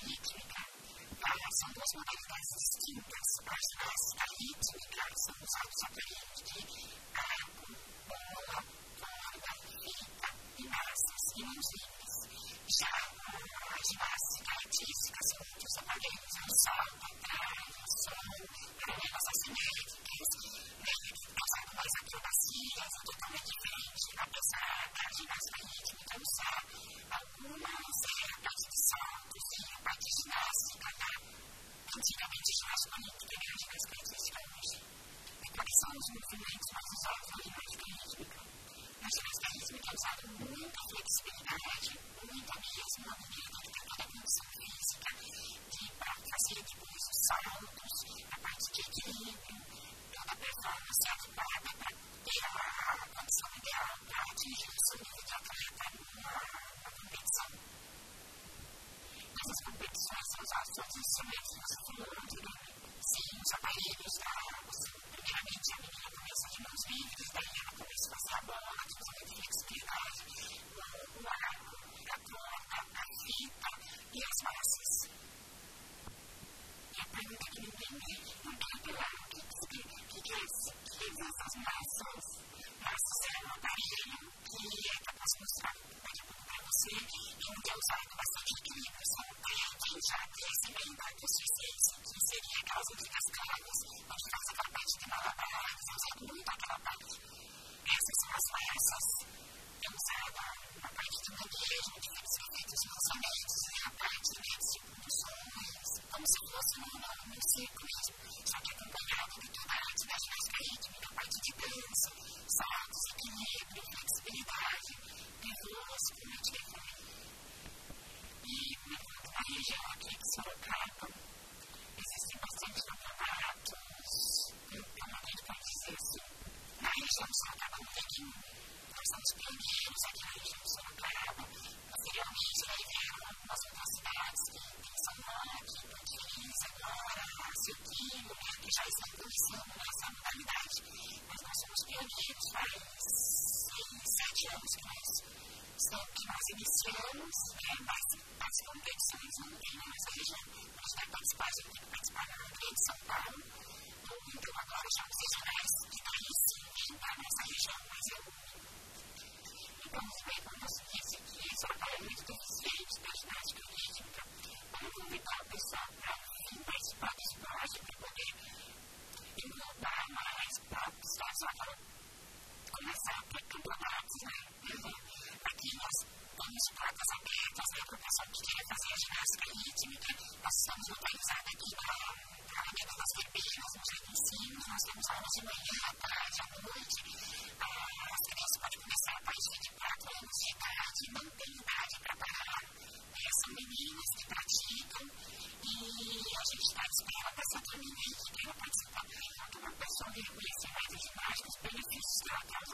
rítmica? são usados aparelhos de arco, bola, corda, fita e massas e mãos livres. Já a ginástica artística são muitos aparelhos, um salto, trave, som, arenas assimétricas, né, causando mais acrobacias, é totalmente diferente, apesar da ginástica rítmica usar algumas é, a parte de saltos e a parte de ginástica, né? antigamente ginástica olímpica e a ginástica artística hoje. E quais são os movimentos mais usados na ginástica rítmica? Na ginástica rítmica é usada muita flexibilidade, muita mesmo, a medida que tem toda a condição física, de para fazer depois os saltos, a parte de equilíbrio, toda a performance adequada para ter a condição ideal para atingir o seu nível de atleta numa competição essas competições são usados todos os instrumentos que você. Sim, os aparelhos, tá? Você, primeiramente, a menina começa de mãos livres, daí ela começa a fazer a bola, que usa muita flexibilidade, o arco, a corda, a fita e as massas. E a pergunta que ninguém não tem claro, o que, que, que, que, que essas massas? Massas é um aparelho que é capaz de mostrar para você e não ter usado bastante equilíbrio, já crescimento da deficiência, que seria a causa de cascadas, onde faz aquela parte de malabares, eu uso muito aquela parte. Essas são as peças. É usada a parte de manejo, de feitos os lançamentos, e a parte de distribuições, como se fosse no circo mesmo, só que acompanhado de toda a ginástica rítmica, a parte de dança, saltos, equilíbrio, flexibilidade, pivôs, como eu te falei. E na região aqui de Sorocaba, existem bastante campeonatos, eu não dizer assim, na região de Sorocaba não. Nós somos pioneiros aqui na região de Sorocaba. Anteriormente, aí vieram algumas outras cidades que São Roque, Pontifiz, agora, Silquinho, né, que já estão começando nessa. Anos que nós que nós iniciamos, né, mas as competições não tem na nossa região. A gente vai participar, a gente tem que participar na Grande de São Paulo, então agora já os regionais, que daí sim da nossa região, mas é. Então, eu disse que Sorocaba é muito deficiente da ginástica rítmica, vamos convidar o pessoal para participar desse projeto para poder englobar mais para o pessoal Sorocaba começar a ter campeonatos, né? Aqui nós temos portas abertas né, para o pessoal que queira fazer a ginástica rítmica. Nós estamos localizados aqui na, na Avenida das Verbeiras, no Jardim. Nós temos aulas de manhã, à tarde, à noite. Ah, as crianças podem começar a partir de 4 anos de idade, não tem idade para parar. É, são meninas que praticam e a gente está à espera dessa turminha aí que queira participar. Então, uma pessoa conhecer mais a ginástica, os benefícios que ela traz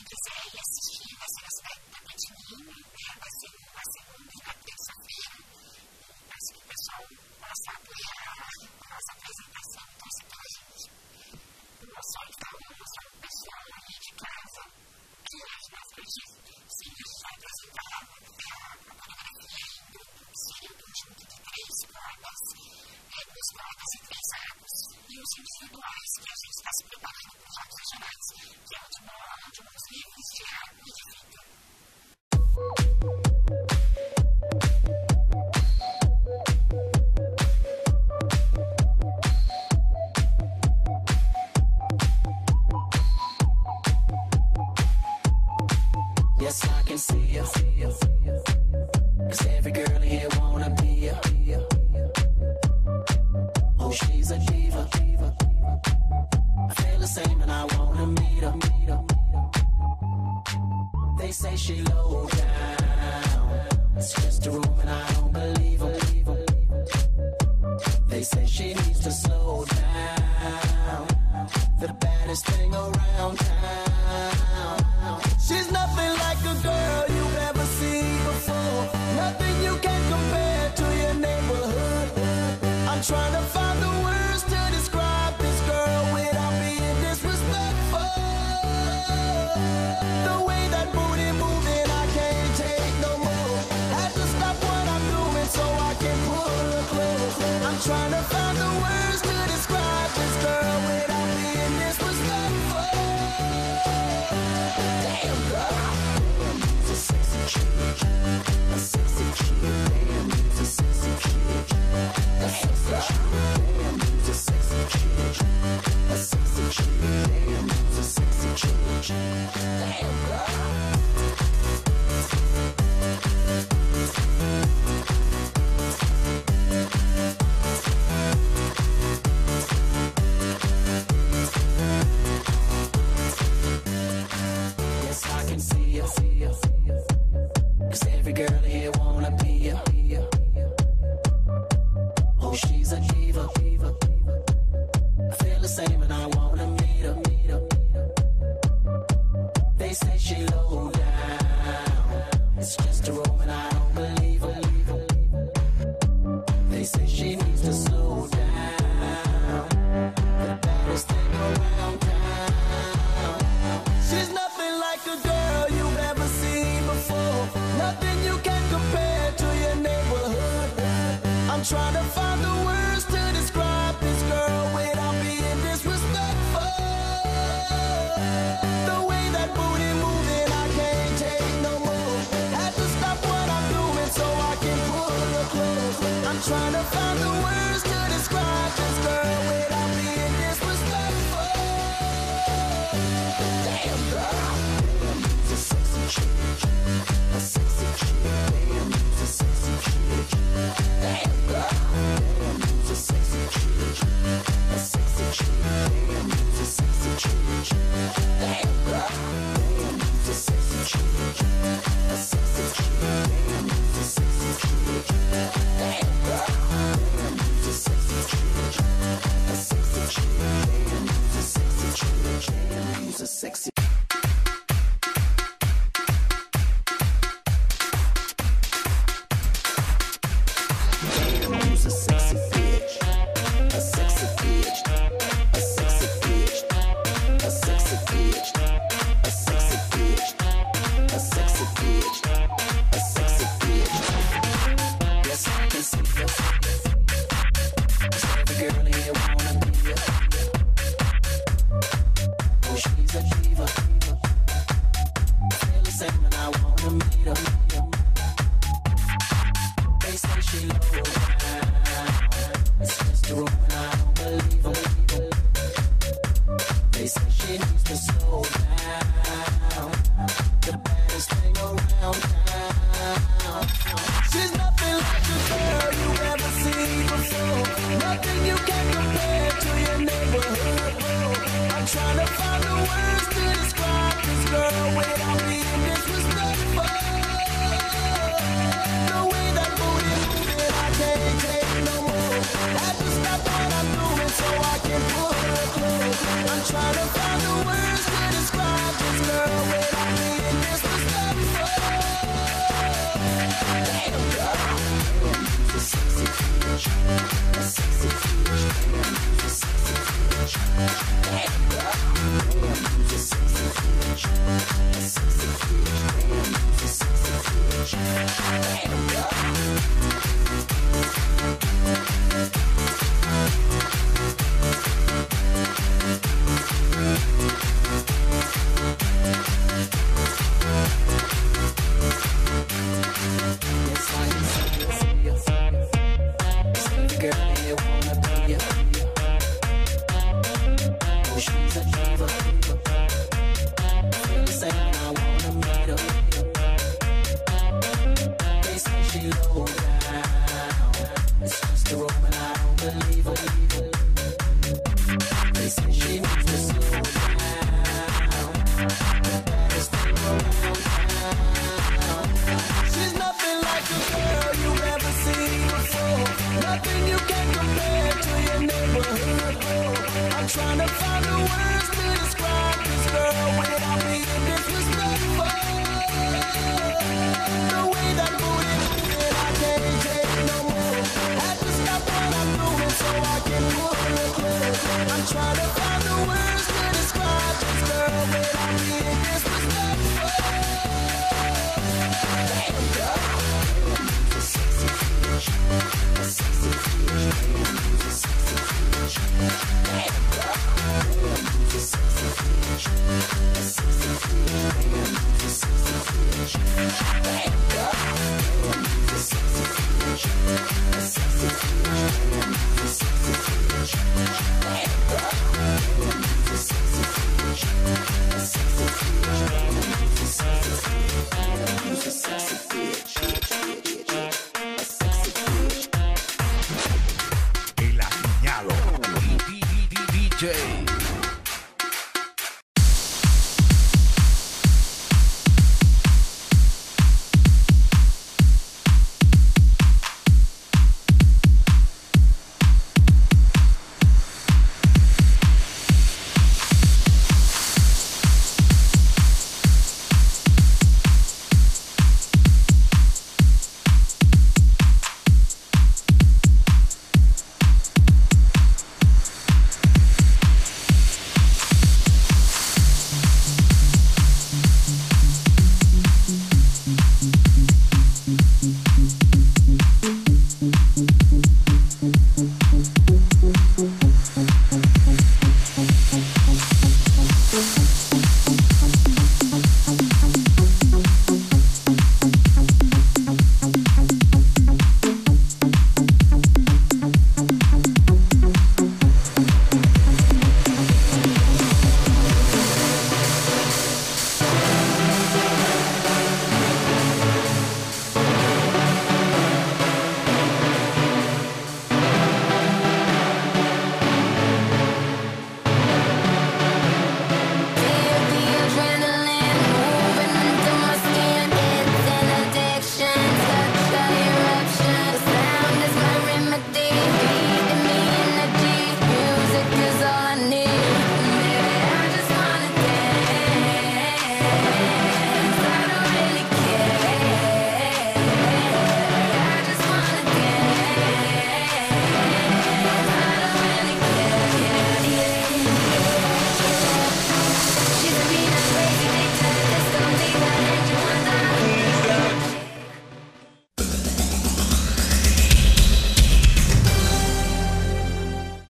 she could say, yes, he was an aspect that using as more. Yes, I can see you. Cause every girl here wanna be you. They say she low down. It's just a rumor, and I don't believe em. They say she needs to slow down. The baddest thing around town. She's nothing like a girl you've ever seen before. Nothing you can compare to your neighborhood. I'm trying to find the word. It's just a Roman eye. sexy feet. I'm trying to